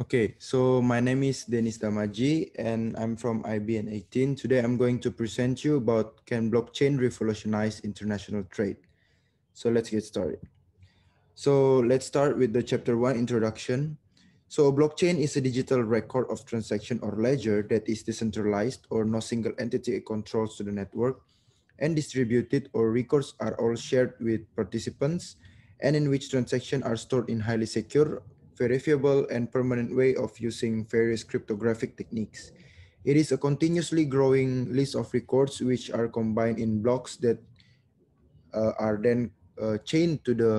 Okay, so my name is Dennis Damajie and I'm from IBN 18. Today I'm going to present you about can blockchain revolutionize international trade. So let's get started. So let's start with the chapter one introduction. So blockchain is a digital record of transaction or ledger that is decentralized or no single entity controls to the network and distributed or records are all shared with participants and in which transactions are stored in highly secure verifiable and permanent way of using various cryptographic techniques. It is a continuously growing list of records which are combined in blocks that uh, are then uh, chained to the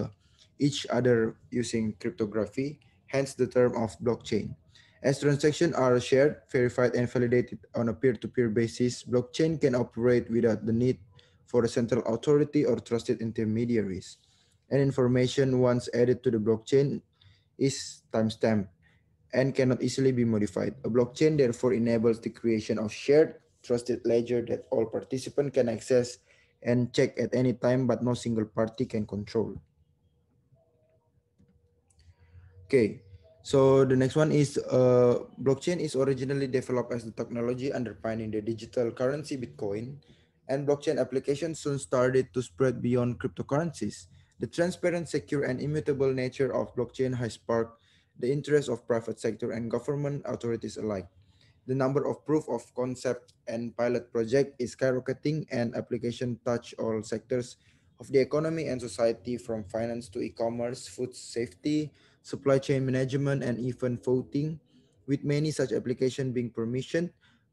each other using cryptography, hence the term of blockchain. As transactions are shared, verified, and validated on a peer-to-peer -peer basis, blockchain can operate without the need for a central authority or trusted intermediaries. And information once added to the blockchain is timestamped and cannot easily be modified. A blockchain therefore enables the creation of shared trusted ledger that all participants can access and check at any time, but no single party can control. Okay, so the next one is uh, blockchain is originally developed as the technology underpinning the digital currency Bitcoin, and blockchain applications soon started to spread beyond cryptocurrencies. The transparent, secure, and immutable nature of blockchain has sparked the interest of private sector and government authorities alike. The number of proof of concept and pilot project is skyrocketing and application touch all sectors of the economy and society from finance to e-commerce, food safety, supply chain management, and even voting, with many such applications being permission,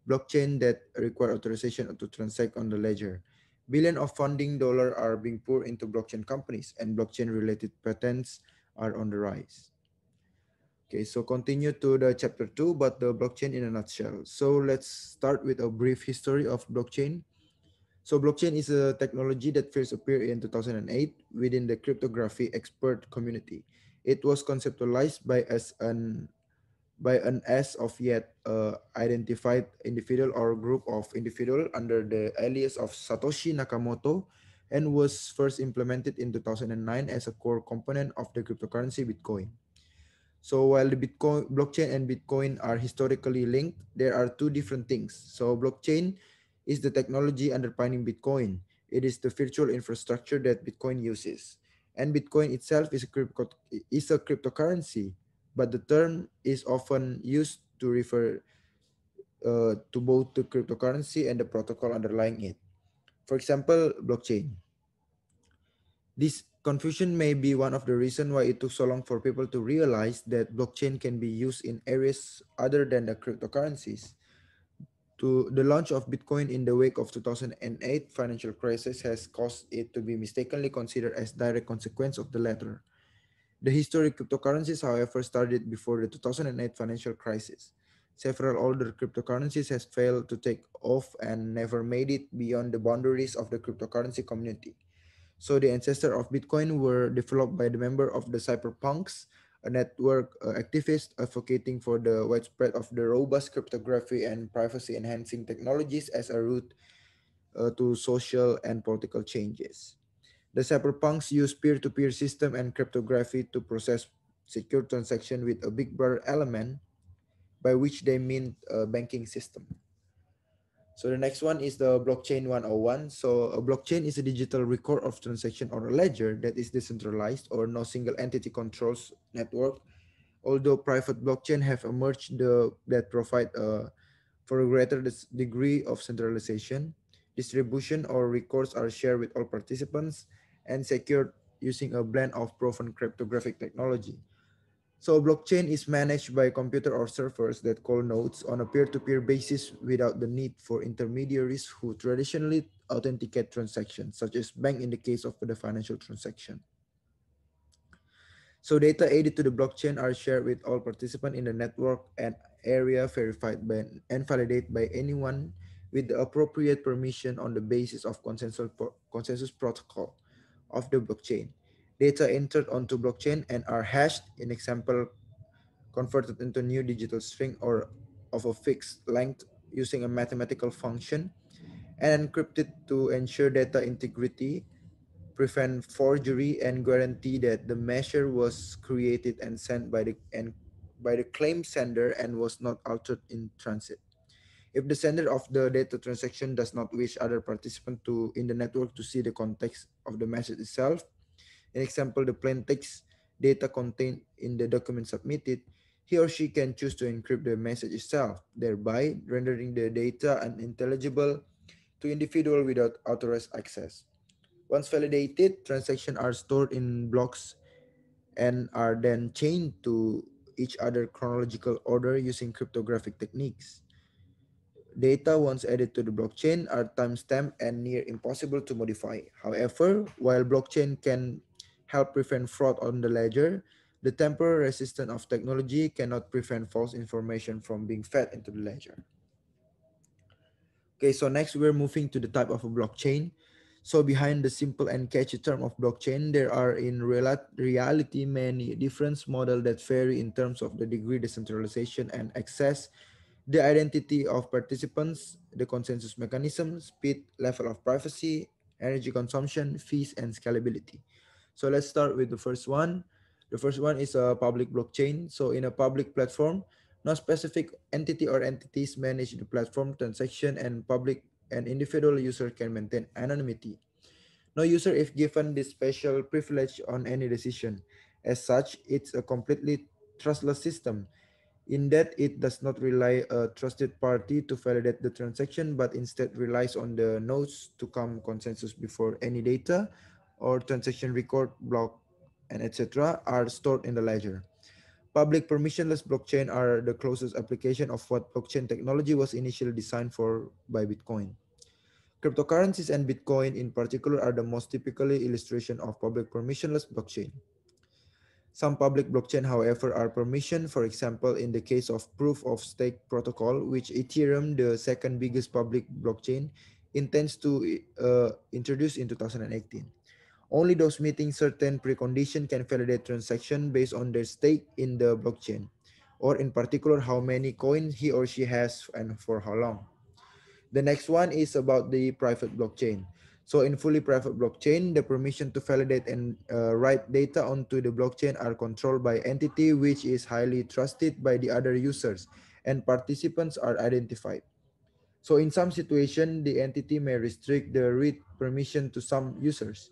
blockchain that require authorization to transact on the ledger. Billion of funding dollar are being poured into blockchain companies and blockchain related patents are on the rise. Okay, so continue to the chapter two, but the blockchain in a nutshell. So let's start with a brief history of blockchain. So blockchain is a technology that first appeared in 2008 within the cryptography expert community. It was conceptualized by as an by an as of yet uh, identified individual or group of individual under the alias of Satoshi Nakamoto and was first implemented in 2009 as a core component of the cryptocurrency Bitcoin. So while the Bitcoin blockchain and Bitcoin are historically linked, there are two different things. So blockchain is the technology underpinning Bitcoin. It is the virtual infrastructure that Bitcoin uses. And Bitcoin itself is a, crypto, is a cryptocurrency but the term is often used to refer uh, to both the cryptocurrency and the protocol underlying it. For example, blockchain. This confusion may be one of the reasons why it took so long for people to realize that blockchain can be used in areas other than the cryptocurrencies. To the launch of Bitcoin in the wake of 2008 financial crisis has caused it to be mistakenly considered as a direct consequence of the latter. The historic cryptocurrencies, however, started before the 2008 financial crisis. Several older cryptocurrencies has failed to take off and never made it beyond the boundaries of the cryptocurrency community. So the ancestor of Bitcoin were developed by the member of the cypherpunks, a network uh, activist advocating for the widespread of the robust cryptography and privacy enhancing technologies as a route uh, to social and political changes. The cypherpunks use peer-to-peer system and cryptography to process secure transaction with a big brother element by which they mean a banking system. So the next one is the blockchain 101. So a blockchain is a digital record of transaction or a ledger that is decentralized or no single entity controls network. Although private blockchain have emerged the, that provide uh, for a greater degree of centralization, distribution or records are shared with all participants and secured using a blend of proven cryptographic technology. So blockchain is managed by computer or servers that call nodes on a peer-to-peer -peer basis without the need for intermediaries who traditionally authenticate transactions, such as bank in the case of the financial transaction. So data added to the blockchain are shared with all participants in the network and area verified by and validated by anyone with the appropriate permission on the basis of consensus, consensus protocol of the blockchain. Data entered onto blockchain and are hashed, in example, converted into new digital string or of a fixed length using a mathematical function and encrypted to ensure data integrity, prevent forgery, and guarantee that the measure was created and sent by the and by the claim sender and was not altered in transit. If the sender of the data transaction does not wish other participants to in the network to see the context of the message itself, in example, the plain text data contained in the document submitted, he or she can choose to encrypt the message itself, thereby rendering the data unintelligible to individual without authorized access. Once validated, transactions are stored in blocks and are then chained to each other chronological order using cryptographic techniques. Data once added to the blockchain are timestamped and near impossible to modify. However, while blockchain can help prevent fraud on the ledger, the temporal resistance of technology cannot prevent false information from being fed into the ledger. Okay, so next we're moving to the type of a blockchain. So behind the simple and catchy term of blockchain, there are in reality many different models that vary in terms of the degree decentralization and access, the identity of participants, the consensus mechanism, speed, level of privacy, energy consumption, fees, and scalability. So let's start with the first one. The first one is a public blockchain. So in a public platform, no specific entity or entities manage the platform transaction and public and individual user can maintain anonymity. No user is given this special privilege on any decision. As such, it's a completely trustless system in that it does not rely a trusted party to validate the transaction, but instead relies on the nodes to come consensus before any data or transaction record, block, and etc. are stored in the ledger. Public permissionless blockchain are the closest application of what blockchain technology was initially designed for by Bitcoin. Cryptocurrencies and Bitcoin in particular are the most typically illustration of public permissionless blockchain. Some public blockchain, however, are permission. For example, in the case of proof of stake protocol, which Ethereum, the second biggest public blockchain, intends to uh, introduce in 2018. Only those meeting certain preconditions can validate transaction based on their stake in the blockchain, or in particular, how many coins he or she has and for how long. The next one is about the private blockchain. So in fully private blockchain, the permission to validate and uh, write data onto the blockchain are controlled by entity which is highly trusted by the other users and participants are identified. So in some situation, the entity may restrict the read permission to some users.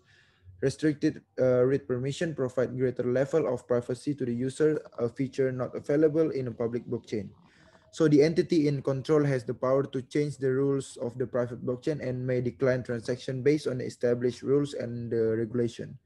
Restricted uh, read permission provide greater level of privacy to the user, a feature not available in a public blockchain. So the entity in control has the power to change the rules of the private blockchain and may decline transaction based on established rules and uh, regulation.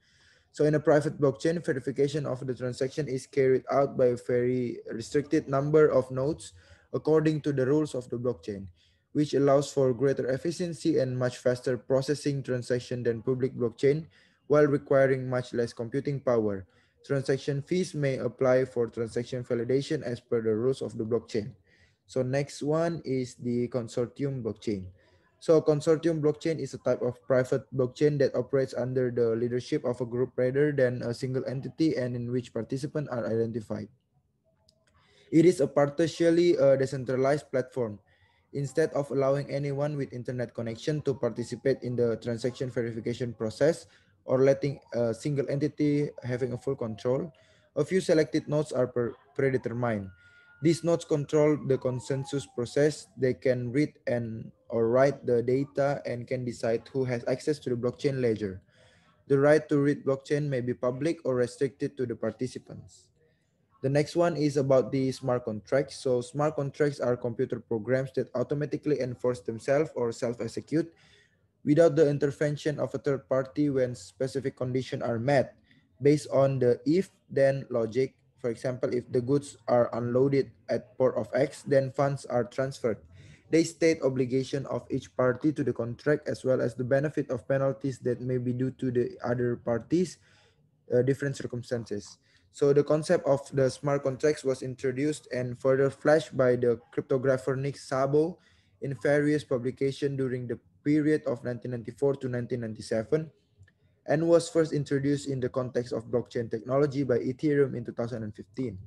So in a private blockchain, verification of the transaction is carried out by a very restricted number of nodes according to the rules of the blockchain, which allows for greater efficiency and much faster processing transaction than public blockchain, while requiring much less computing power. Transaction fees may apply for transaction validation as per the rules of the blockchain. So next one is the consortium blockchain. So consortium blockchain is a type of private blockchain that operates under the leadership of a group rather than a single entity and in which participants are identified. It is a partially uh, decentralized platform. Instead of allowing anyone with internet connection to participate in the transaction verification process, or letting a single entity having a full control, a few selected nodes are predetermined. These nodes control the consensus process. They can read and or write the data and can decide who has access to the blockchain ledger. The right to read blockchain may be public or restricted to the participants. The next one is about the smart contracts. So smart contracts are computer programs that automatically enforce themselves or self-execute without the intervention of a third party when specific conditions are met based on the if then logic. For example, if the goods are unloaded at port of X, then funds are transferred. They state obligation of each party to the contract as well as the benefit of penalties that may be due to the other parties, uh, different circumstances. So the concept of the smart contracts was introduced and further fleshed by the cryptographer Nick Szabo in various publications during the period of 1994 to 1997 and was first introduced in the context of blockchain technology by Ethereum in 2015.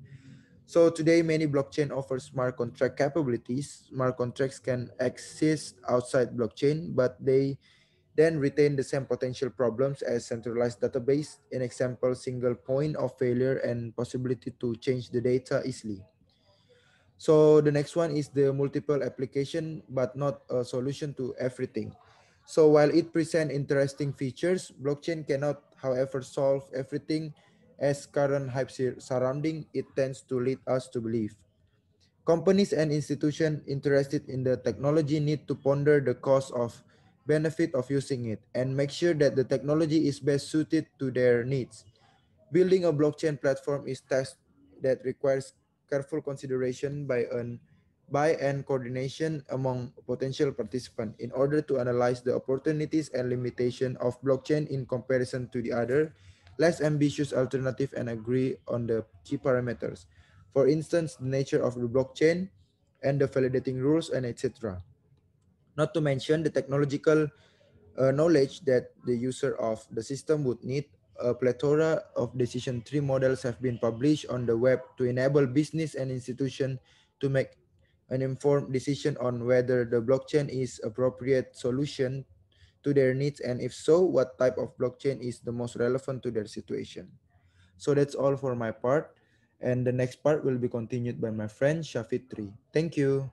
So today, many blockchain offers smart contract capabilities. Smart contracts can exist outside blockchain, but they then retain the same potential problems as centralized database, an example, single point of failure and possibility to change the data easily. So the next one is the multiple application, but not a solution to everything. So while it presents interesting features, blockchain cannot, however, solve everything as current hype surrounding it tends to lead us to believe. Companies and institutions interested in the technology need to ponder the cost of benefit of using it and make sure that the technology is best suited to their needs. Building a blockchain platform is task that requires careful consideration by an by and coordination among potential participants in order to analyze the opportunities and limitation of blockchain in comparison to the other less ambitious alternative and agree on the key parameters. For instance, the nature of the blockchain and the validating rules and etc. Not to mention the technological uh, knowledge that the user of the system would need. A plethora of decision tree models have been published on the web to enable business and institution to make an informed decision on whether the blockchain is appropriate solution to their needs and if so what type of blockchain is the most relevant to their situation. So that's all for my part and the next part will be continued by my friend Shafitri. Thank you.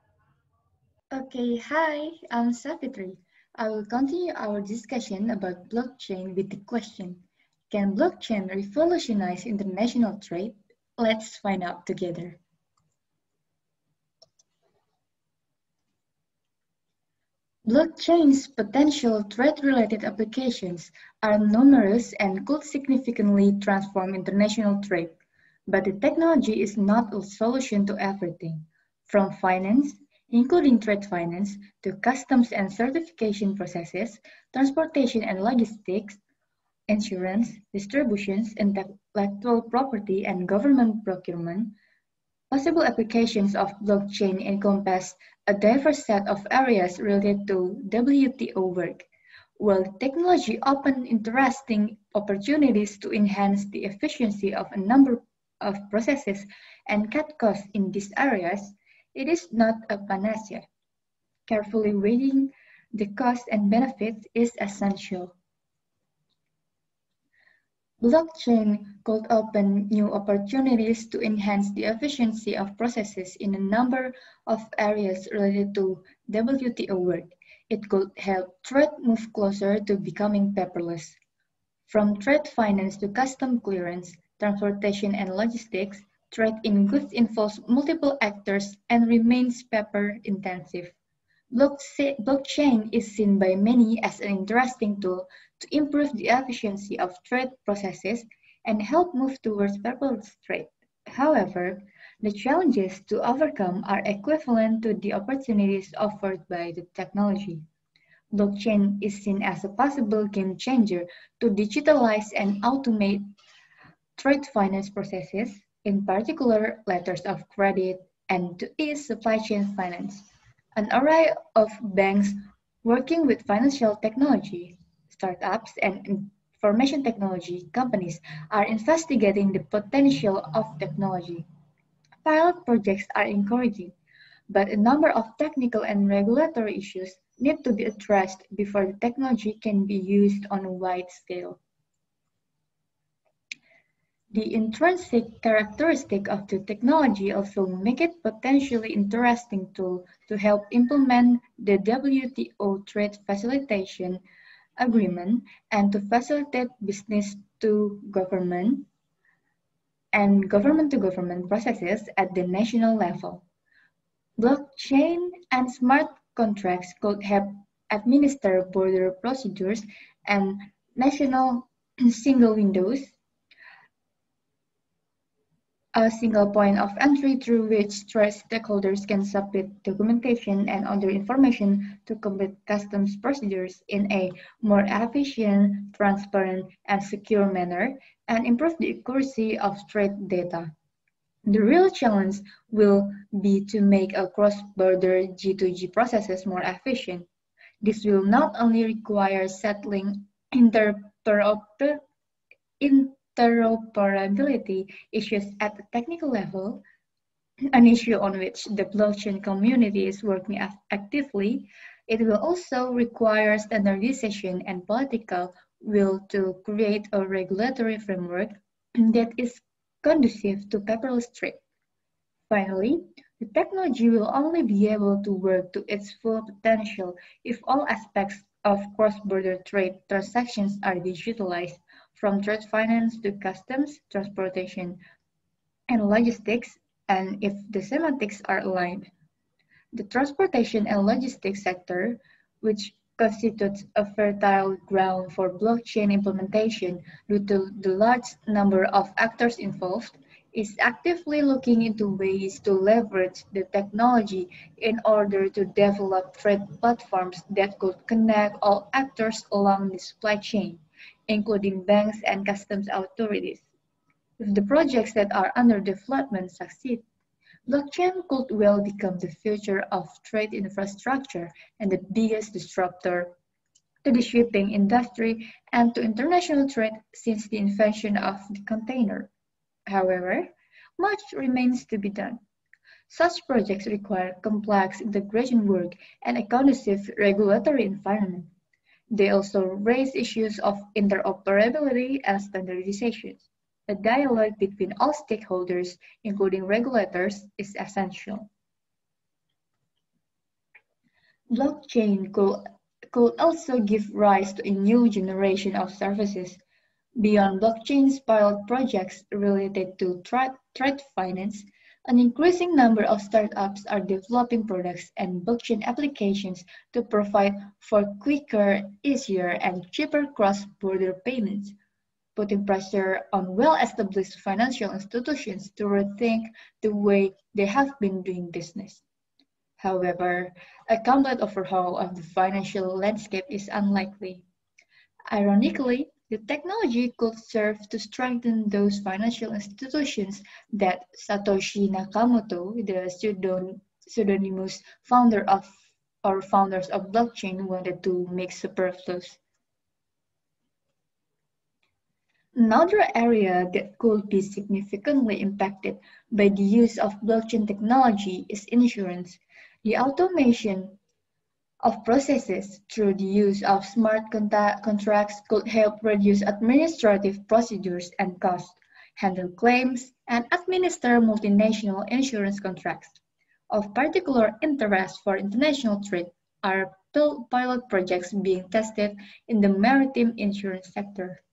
Okay hi i'm Shafitri. I will continue our discussion about blockchain with the question can blockchain revolutionize international trade? Let's find out together Blockchain's potential trade-related applications are numerous and could significantly transform international trade, but the technology is not a solution to everything, from finance, including trade finance, to customs and certification processes, transportation and logistics, insurance, distributions, intellectual property, and government procurement, Possible applications of blockchain encompass a diverse set of areas related to WTO work, while technology opens interesting opportunities to enhance the efficiency of a number of processes and cut costs in these areas, it is not a panacea. Carefully weighing the costs and benefits is essential. Blockchain could open new opportunities to enhance the efficiency of processes in a number of areas related to WTO work. It could help trade move closer to becoming paperless. From trade finance to custom clearance, transportation and logistics, trade in goods involves multiple actors and remains paper intensive. Blockchain is seen by many as an interesting tool to improve the efficiency of trade processes and help move towards paperless trade. However, the challenges to overcome are equivalent to the opportunities offered by the technology. Blockchain is seen as a possible game changer to digitalize and automate trade finance processes, in particular letters of credit, and to ease supply chain finance. An array of banks working with financial technology, startups, and information technology companies are investigating the potential of technology. Pilot projects are encouraging, but a number of technical and regulatory issues need to be addressed before the technology can be used on a wide scale. The intrinsic characteristic of the technology also make it potentially interesting tool to help implement the WTO trade facilitation agreement and to facilitate business to government and government to government processes at the national level. Blockchain and smart contracts could help administer border procedures and national single windows a single point of entry through which trade stakeholders can submit documentation and other information to complete customs procedures in a more efficient, transparent, and secure manner, and improve the accuracy of trade data. The real challenge will be to make a cross-border G2G processes more efficient. This will not only require settling interoperability interoperability issues at the technical level, an issue on which the blockchain community is working actively, it will also require standardization and political will to create a regulatory framework that is conducive to paperless trade. Finally, The technology will only be able to work to its full potential if all aspects of cross-border trade transactions are digitalized, from trade finance to customs, transportation, and logistics, and if the semantics are aligned. The transportation and logistics sector, which constitutes a fertile ground for blockchain implementation due to the large number of actors involved, is actively looking into ways to leverage the technology in order to develop trade platforms that could connect all actors along the supply chain, including banks and customs authorities. If the projects that are under development succeed, blockchain could well become the future of trade infrastructure and the biggest disruptor to the shipping industry and to international trade since the invention of the container. However, much remains to be done. Such projects require complex integration work and a conducive regulatory environment. They also raise issues of interoperability and standardization. A dialogue between all stakeholders, including regulators, is essential. Blockchain could, could also give rise to a new generation of services Beyond blockchain's pilot projects related to trade finance, an increasing number of startups are developing products and blockchain applications to provide for quicker, easier, and cheaper cross-border payments, putting pressure on well-established financial institutions to rethink the way they have been doing business. However, a complete overhaul of the financial landscape is unlikely. Ironically, the technology could serve to strengthen those financial institutions that Satoshi Nakamoto, the pseudonymous founder of or founders of blockchain wanted to make superfluous. Another area that could be significantly impacted by the use of blockchain technology is insurance. The automation of processes through the use of smart contracts could help reduce administrative procedures and costs, handle claims, and administer multinational insurance contracts. Of particular interest for international trade are pilot projects being tested in the maritime insurance sector.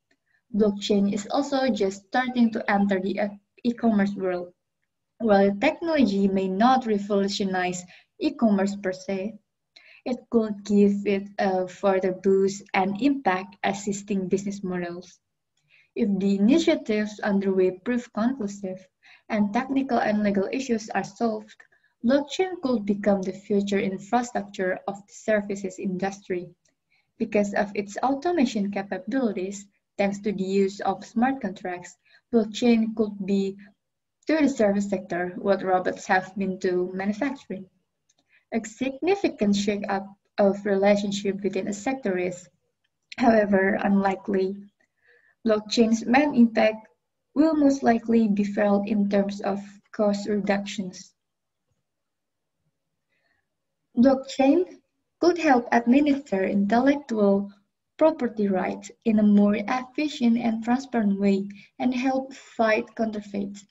Blockchain is also just starting to enter the e-commerce world. While technology may not revolutionize e-commerce per se, it could give it a further boost and impact assisting business models. If the initiatives underway prove conclusive and technical and legal issues are solved, blockchain could become the future infrastructure of the services industry. Because of its automation capabilities, thanks to the use of smart contracts, blockchain could be to the service sector what robots have been to manufacturing. A significant shake-up of relationship within a sector is, however, unlikely. Blockchain's main impact will most likely be felt in terms of cost reductions. Blockchain could help administer intellectual property rights in a more efficient and transparent way and help fight counterfeits.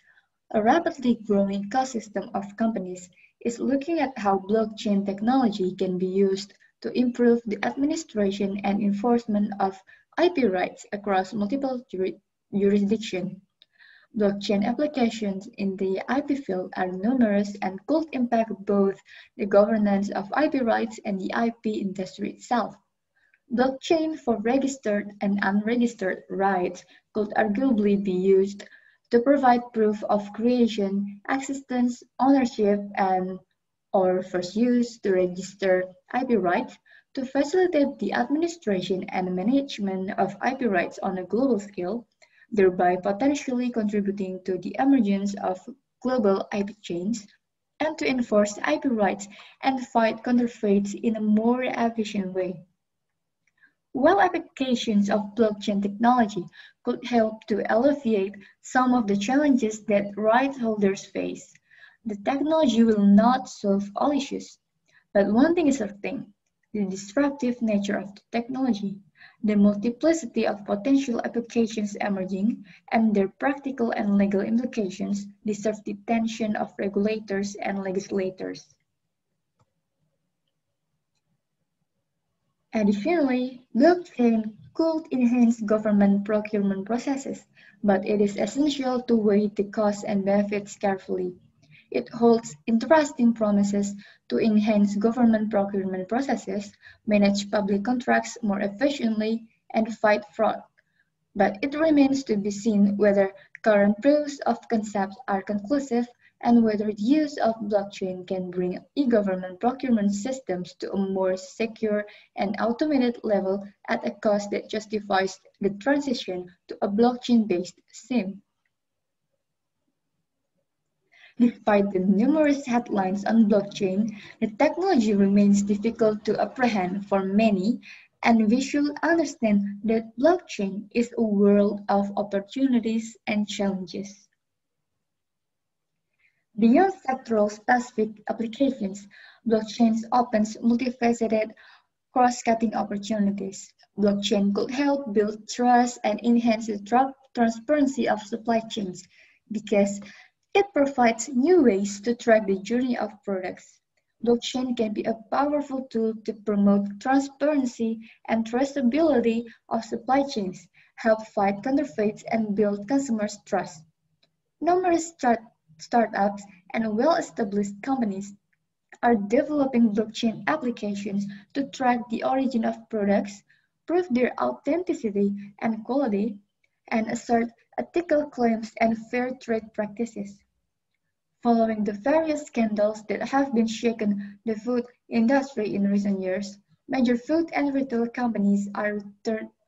A rapidly growing ecosystem of companies is looking at how blockchain technology can be used to improve the administration and enforcement of IP rights across multiple jurisdictions. Blockchain applications in the IP field are numerous and could impact both the governance of IP rights and the IP industry itself. Blockchain for registered and unregistered rights could arguably be used to provide proof of creation, existence, ownership, and or first use to register IP rights to facilitate the administration and management of IP rights on a global scale, thereby potentially contributing to the emergence of global IP chains, and to enforce IP rights and fight counterfeits in a more efficient way. While applications of blockchain technology could help to alleviate some of the challenges that rights holders face, the technology will not solve all issues. But one thing is certain, the disruptive nature of the technology. the multiplicity of potential applications emerging, and their practical and legal implications deserve the attention of regulators and legislators. Additionally, blockchain could enhance government procurement processes, but it is essential to weigh the costs and benefits carefully. It holds interesting promises to enhance government procurement processes, manage public contracts more efficiently, and fight fraud. But it remains to be seen whether current proofs of concept are conclusive and whether the use of blockchain can bring e-government procurement systems to a more secure and automated level at a cost that justifies the transition to a blockchain-based SIM. Despite the numerous headlines on blockchain, the technology remains difficult to apprehend for many, and we should understand that blockchain is a world of opportunities and challenges. Beyond sectoral specific applications, blockchain opens multifaceted cross-cutting opportunities. Blockchain could help build trust and enhance the transparency of supply chains because it provides new ways to track the journey of products. Blockchain can be a powerful tool to promote transparency and traceability of supply chains, help fight counterfeits, and build consumers' trust. Numerous start startups and well-established companies are developing blockchain applications to track the origin of products, prove their authenticity and quality, and assert ethical claims and fair trade practices. Following the various scandals that have been shaken the food industry in recent years, major food and retail companies are,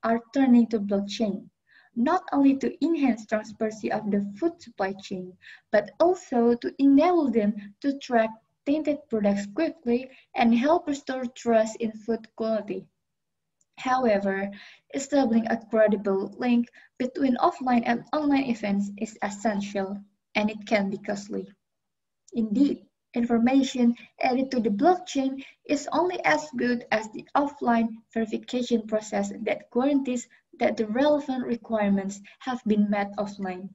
are turning to blockchain, not only to enhance transparency of the food supply chain, but also to enable them to track tainted products quickly and help restore trust in food quality. However, establishing a credible link between offline and online events is essential, and it can be costly. Indeed, information added to the blockchain is only as good as the offline verification process that guarantees that the relevant requirements have been met offline.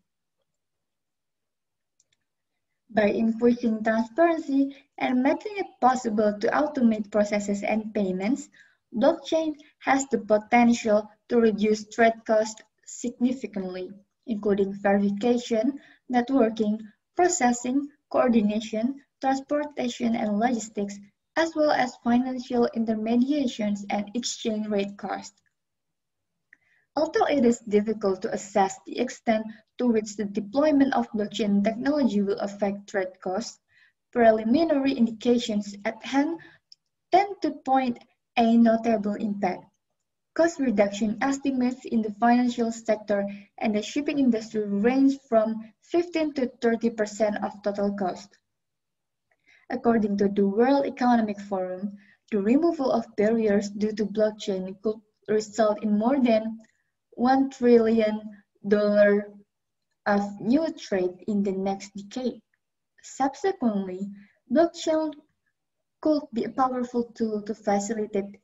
By increasing transparency and making it possible to automate processes and payments, blockchain has the potential to reduce trade costs significantly, including verification, networking, processing, coordination, transportation and logistics, as well as financial intermediations and exchange rate costs. Although it is difficult to assess the extent to which the deployment of blockchain technology will affect trade costs, preliminary indications at hand tend to point a notable impact. Cost reduction estimates in the financial sector and the shipping industry range from 15 to 30% of total cost. According to the World Economic Forum, the removal of barriers due to blockchain could result in more than $1 trillion of new trade in the next decade. Subsequently, blockchain could be a powerful tool to facilitate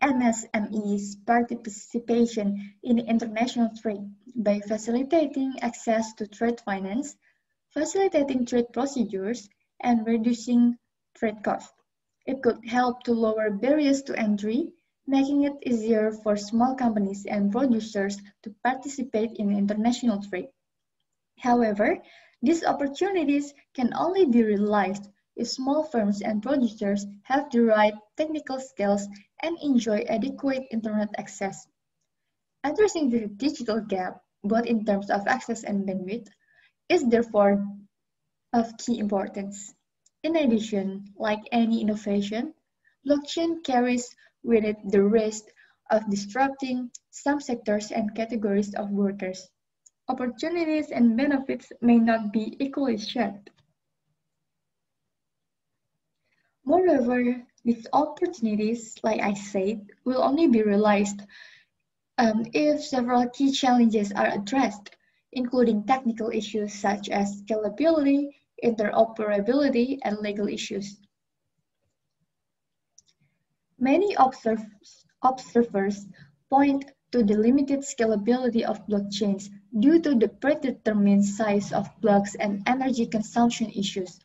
MSMEs participation in international trade by facilitating access to trade finance, facilitating trade procedures, and reducing trade costs. It could help to lower barriers to entry, making it easier for small companies and producers to participate in international trade. However, these opportunities can only be realized if small firms and producers have the right technical skills and enjoy adequate internet access. Addressing the digital gap, both in terms of access and bandwidth, is therefore of key importance. In addition, like any innovation, blockchain carries with it the risk of disrupting some sectors and categories of workers. Opportunities and benefits may not be equally shared. Moreover, these opportunities, like I said, will only be realized um, if several key challenges are addressed, including technical issues such as scalability, interoperability, and legal issues. Many observers, point to the limited scalability of blockchains due to the predetermined size of blocks and energy consumption issues.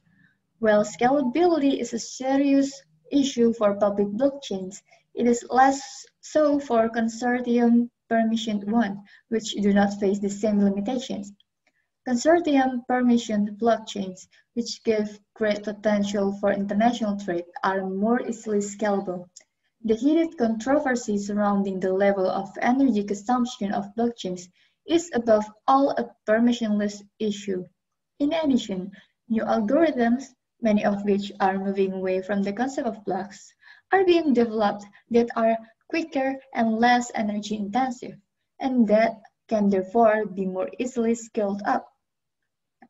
While scalability is a serious issue for public blockchains, it is less so for consortium permissioned ones, which do not face the same limitations. Consortium permissioned blockchains, which give great potential for international trade, are more easily scalable. The heated controversy surrounding the level of energy consumption of blockchains is above all a permissionless issue. In addition, new algorithms, many of which are moving away from the concept of blocks, are being developed that are quicker and less energy intensive, and that can therefore be more easily scaled up.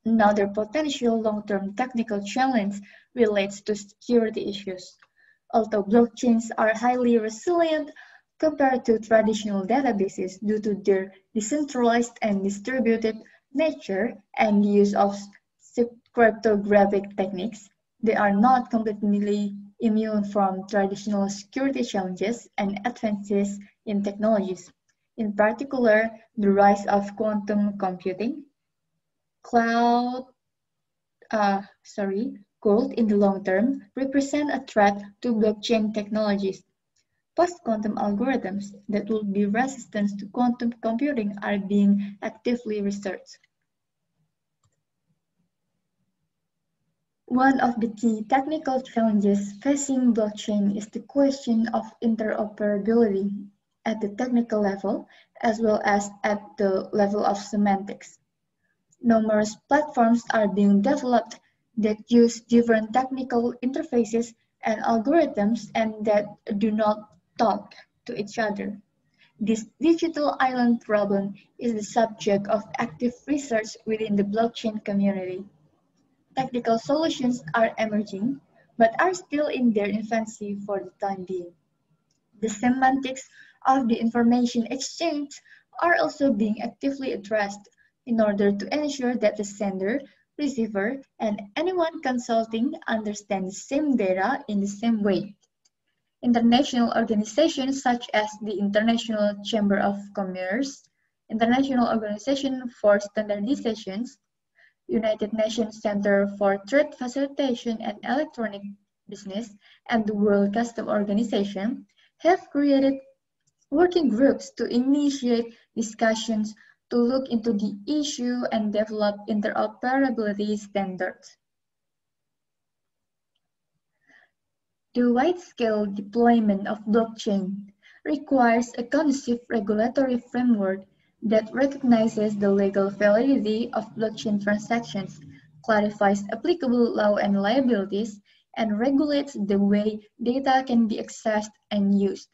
Another potential long-term technical challenge relates to security issues. Although blockchains are highly resilient compared to traditional databases due to their decentralized and distributed nature and use of cryptographic techniques, they are not completely immune from traditional security challenges and advances in technologies. In particular, the rise of quantum computing, cloud, uh, sorry, gold in the long term represent a threat to blockchain technologies. Post-quantum algorithms that will be resistant to quantum computing are being actively researched. One of the key technical challenges facing blockchain is the question of interoperability at the technical level as well as at the level of semantics. Numerous platforms are being developed that use different technical interfaces and algorithms and that do not talk to each other. This digital island problem is the subject of active research within the blockchain community. Technical solutions are emerging, but are still in their infancy for the time being. The semantics of the information exchange are also being actively addressed in order to ensure that the sender, receiver, and anyone consulting understand the same data in the same way. International organizations such as the International Chamber of Commerce, International Organization for Standardizations, United Nations Center for Trade Facilitation and Electronic Business, and the World Customs Organization have created working groups to initiate discussions to look into the issue and develop interoperability standards. The wide-scale deployment of blockchain requires a conducive regulatory framework that recognizes the legal validity of blockchain transactions, clarifies applicable law and liabilities, and regulates the way data can be accessed and used.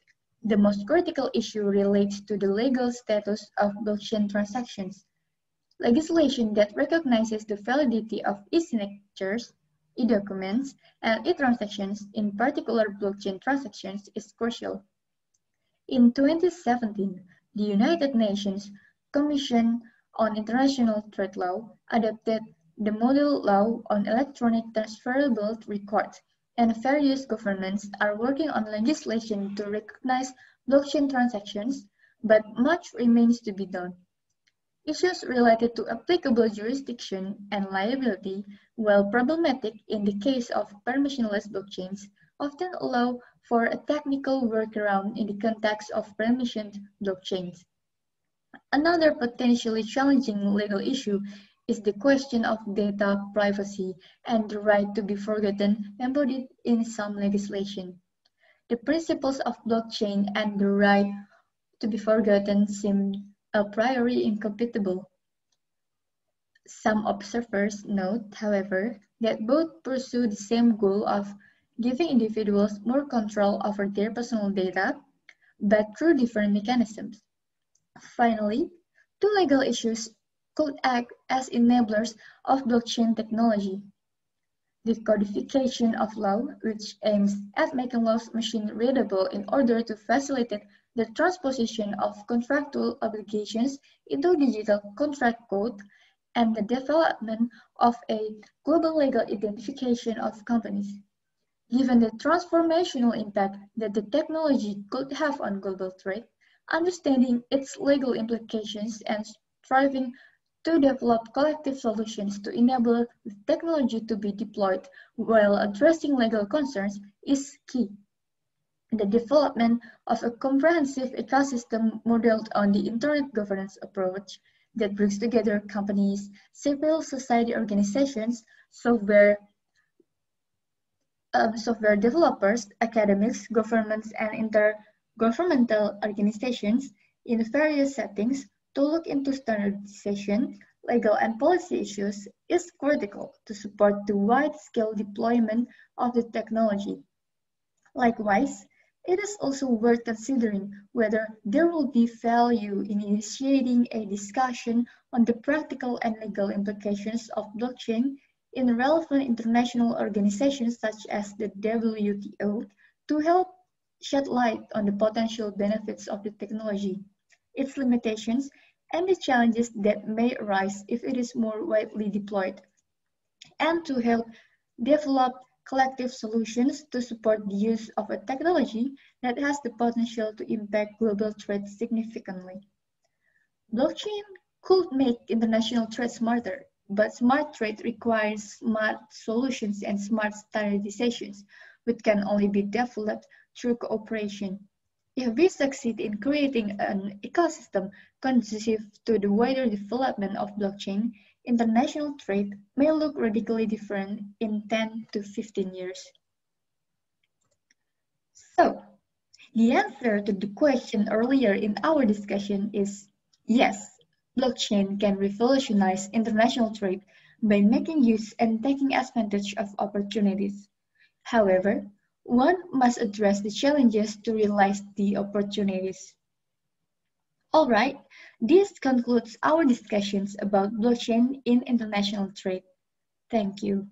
The most critical issue relates to the legal status of blockchain transactions. Legislation that recognizes the validity of e-signatures, e-documents, and e-transactions, in particular blockchain transactions, is crucial. In 2017, the United Nations Commission on International Trade Law adopted the Model Law on Electronic Transferable Records and various governments are working on legislation to recognize blockchain transactions, but much remains to be done. Issues related to applicable jurisdiction and liability, while problematic in the case of permissionless blockchains, often allow for a technical workaround in the context of permissioned blockchains. Another potentially challenging legal issue is the question of data privacy and the right to be forgotten embodied in some legislation. The principles of blockchain and the right to be forgotten seem a priori incompatible. Some observers note, however, that both pursue the same goal of giving individuals more control over their personal data, but through different mechanisms. Finally, two legal issues could act as enablers of blockchain technology. The codification of law, which aims at making laws machine-readable in order to facilitate the transposition of contractual obligations into digital contract code, and the development of a global legal identification of companies. Given the transformational impact that the technology could have on global trade, understanding its legal implications and striving to develop collective solutions to enable the technology to be deployed while addressing legal concerns is key. The development of a comprehensive ecosystem modeled on the Internet governance approach that brings together companies, civil society organizations, software, um, software developers, academics, governments, and intergovernmental organizations in various settings to look into standardization, legal and policy issues is critical to support the wide-scale deployment of the technology. Likewise, it is also worth considering whether there will be value in initiating a discussion on the practical and legal implications of blockchain in relevant international organizations such as the WTO to help shed light on the potential benefits of the technology, its limitations, and the challenges that may arise if it is more widely deployed, and to help develop collective solutions to support the use of a technology that has the potential to impact global trade significantly. Blockchain could make international trade smarter, but smart trade requires smart solutions and smart standardizations, which can only be developed through cooperation. If we succeed in creating an ecosystem conducive to the wider development of blockchain, international trade may look radically different in 10 to 15 years. So, the answer to the question earlier in our discussion is yes, blockchain can revolutionize international trade by making use and taking advantage of opportunities. However, one must address the challenges to realize the opportunities. All right, this concludes our discussions about blockchain in international trade. Thank you.